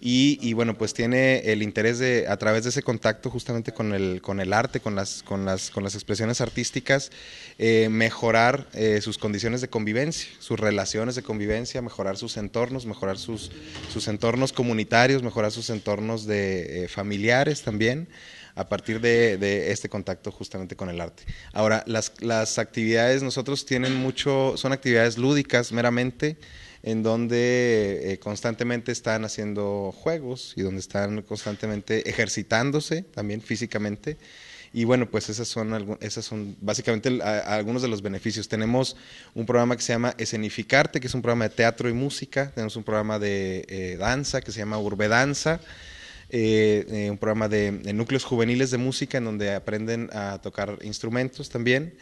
y, bueno, pues tiene el interés de, a través de ese contacto justamente con el, con el arte, con las, con las, con las expresiones artísticas, eh, mejorar eh, sus condiciones de convivencia, sus relaciones de convivencia, mejorar sus entornos, mejorar sus, sus entornos comunitarios, mejorar sus entornos de eh, familiares también a partir de, este contacto justamente con el arte. Ahora, las, las actividades nosotros tienen mucho, son actividades lúdicas meramente, en donde eh, constantemente están haciendo juegos y donde están constantemente ejercitándose también físicamente. Y bueno, pues esas son, esas son básicamente algunos de los beneficios. Tenemos un programa que se llama Escenificarte, que es un programa de teatro y música. Tenemos un programa de eh, danza que se llama Urbe Danza. Eh, un programa de, de, núcleos juveniles de música en donde aprenden a tocar instrumentos también.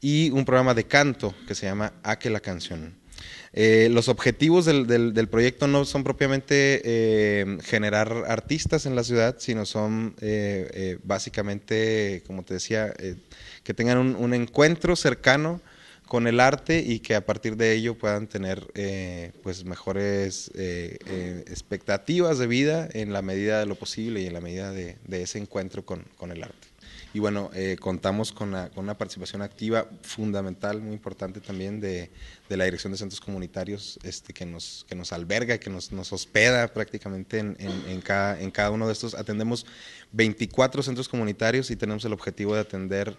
Y un programa de canto que se llama A que la canción. Eh, los objetivos del, del, proyecto no son propiamente eh, generar artistas en la ciudad, sino son eh, básicamente, como te decía, que tengan un, encuentro cercano con el arte y que a partir de ello puedan tener pues mejores expectativas de vida en la medida de lo posible y en la medida de, de ese encuentro con, con el arte. Y bueno, eh, contamos con, una participación activa fundamental, muy importante también de, la Dirección de Centros Comunitarios este, que, nos, que nos alberga, que nos, nos hospeda prácticamente en, en, cada, en cada uno de estos. Atendemos 24 centros comunitarios y tenemos el objetivo de atender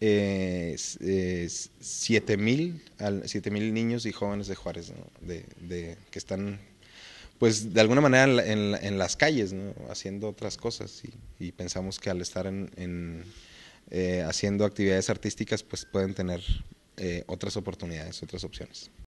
eh, eh, 7 mil niños y jóvenes de Juárez que están pues de alguna manera en, las calles, haciendo otras cosas y, pensamos que al estar en, eh, haciendo actividades artísticas pues pueden tener eh, otras oportunidades, otras opciones.